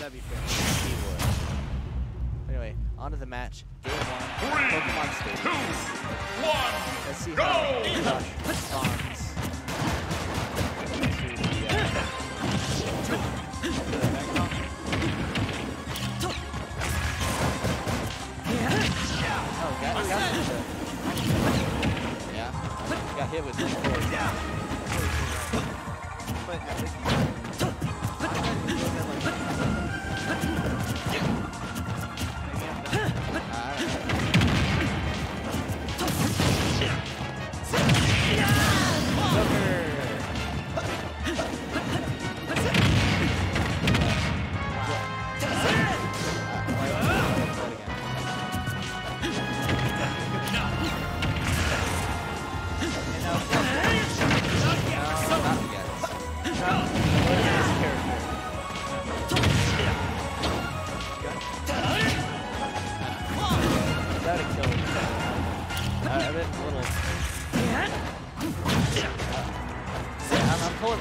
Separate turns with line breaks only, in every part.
That'd be fair.
He would. Anyway, on to the match. Game one. Three, Pokemon Stadium.
Two, one,
Let's see
go!
how responds to the, uh, Oh, got, got hit. Yeah, got hit with the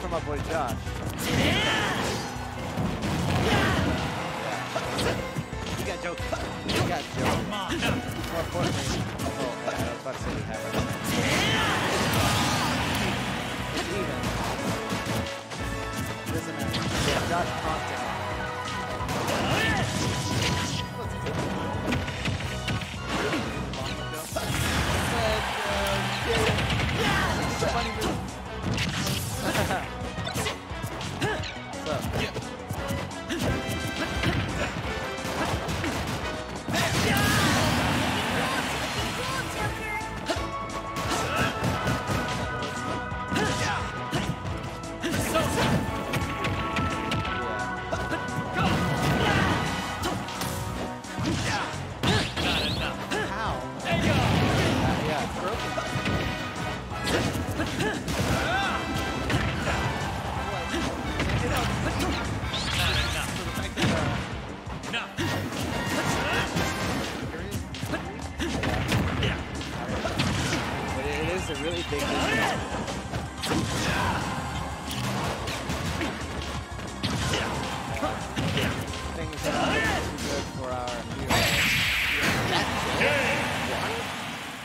from my boy Josh.
You got.
We got. More importantly, oh, well, I was about to say have it. It's even. Things that are too good for our.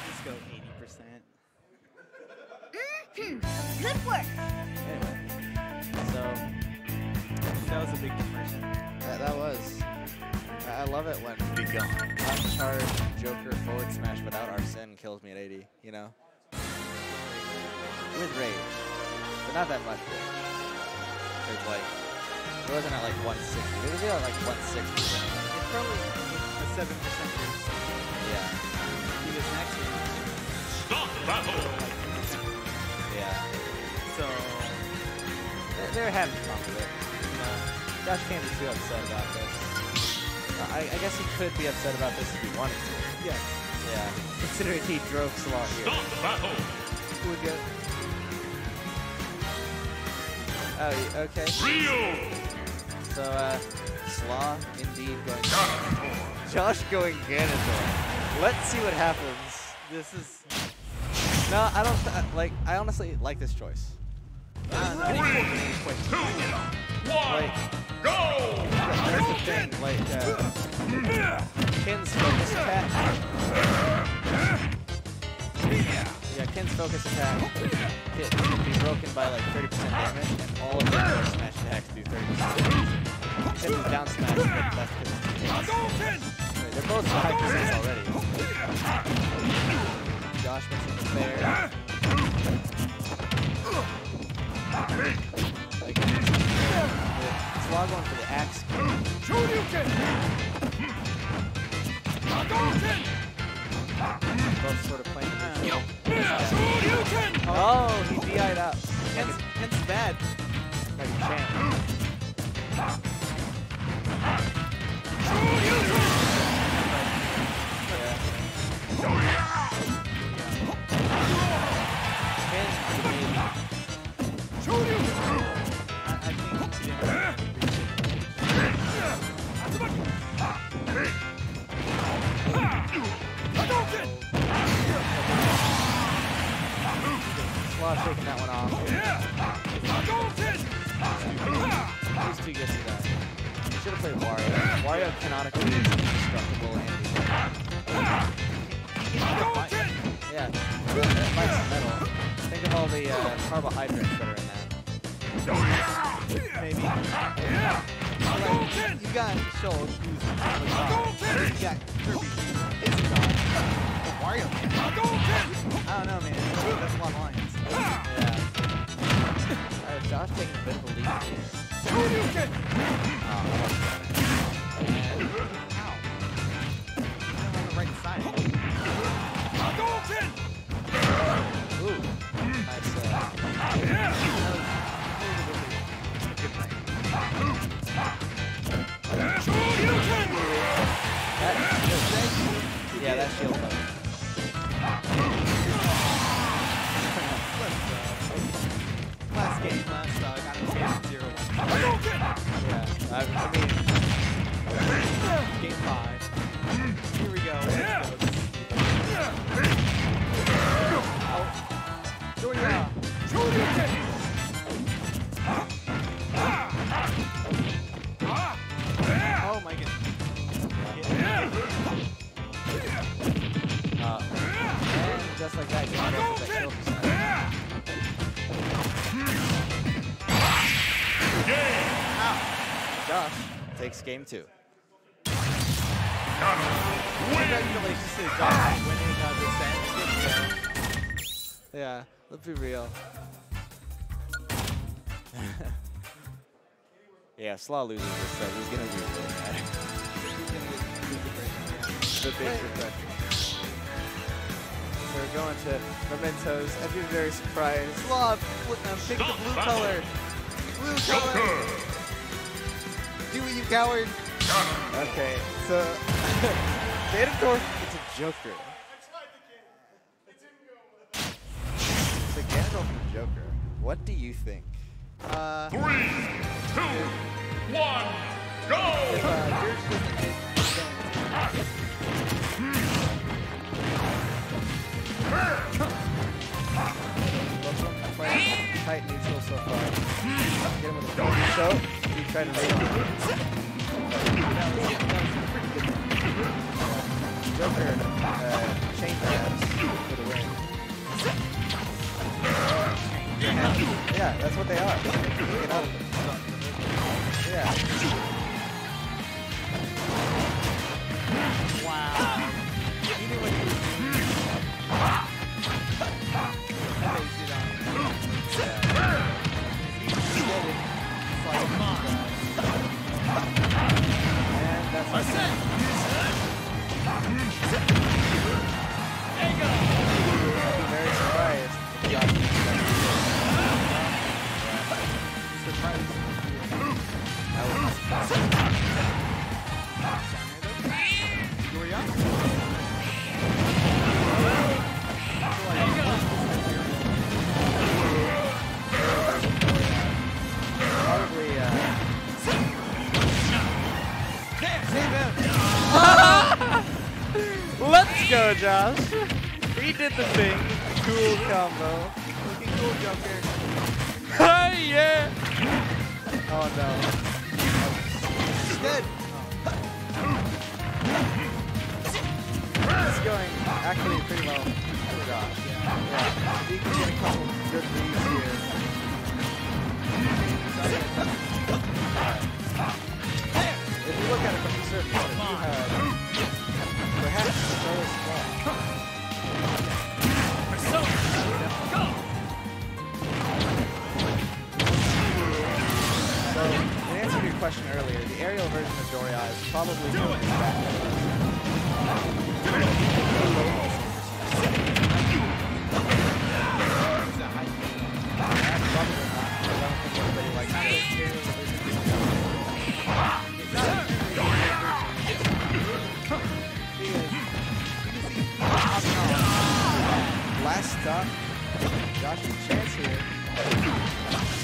Let's go 80%.
Good work.
Anyway, so
That was a big conversion.
that, was. I love it when uncharged Joker forward smash without Arsene kills me at 80, you know? With rage. But not that much rage. It's like, it wasn't at like 160. It was at like 160.
It's probably a 7% boost.
Yeah.
Because next year,
Stop battle!
Yeah.
so
They're, they're having fun with it. You know, Josh can't be too upset about this. Uh, I, I guess he could be upset about this if he wanted to.
yeah,
Yeah. Considering he drove Slaw here.
Stop battle!
who would get
Oh, okay.
Ryu!
So, uh, Slaw indeed going. Josh going Ganondorf. Let's see what happens.
this is
No, I don't like. I honestly like this choice.
Three, two, one,
Like,
go!
here's the thing. Like, uh, Kin's focus attack. Yeah, focus attack can, can be broken by like 30% damage, and all of the other smash attacks do 30% damage. Kin's down smash, but that's because they're both high percents already. Josh makes it fair. Like, it's log for the axe. Both sort of playing neutral.
Bad.
Like a champ. Yeah, it fights metal. Think of all the uh, carbohydrates that are in that.
Maybe. Like, you got Shoal, who's really. You got Kirby, who isn't. But Wario can. I don't know, man. That's a lot of lines.
Yeah. Uh, Josh taking a bit of a lead here.
Ow.
Josh takes game two.
Congratulations to Josh winning uh, the.
Yeah, let's be real. yeah, Slaw loses this, so he's gonna lose really bad. the big. So we're going to Mementos. I'd be very surprised.
Slaw pick the blue color. Blue color. Do it, you coward.
Okay, so Ganondorf is a Joker. So Ganondorf is a Joker. What do you think?
Uh,
Three, two, one, go!
if uh,
tight neutral so far. Get him with a full show. To him. Joker uh, chain grabs for the win. Yeah, that's what they are. Yeah. Go, Josh. He did the thing. Cool combo.
Looking cool, Joker.
Hey, yeah. Oh no.
He's dead.
It's going actually pretty well oh, for Josh. Yeah. He can get a couple good reads here. Doria is probably going to be back. Probably not,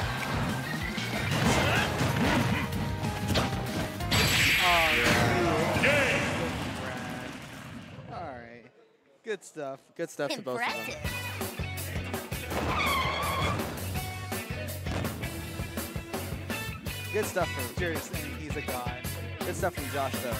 Good stuff.
Good stuff to both of them.
Good stuff from Jerry saying he's a god.
Good stuff from Josh, though.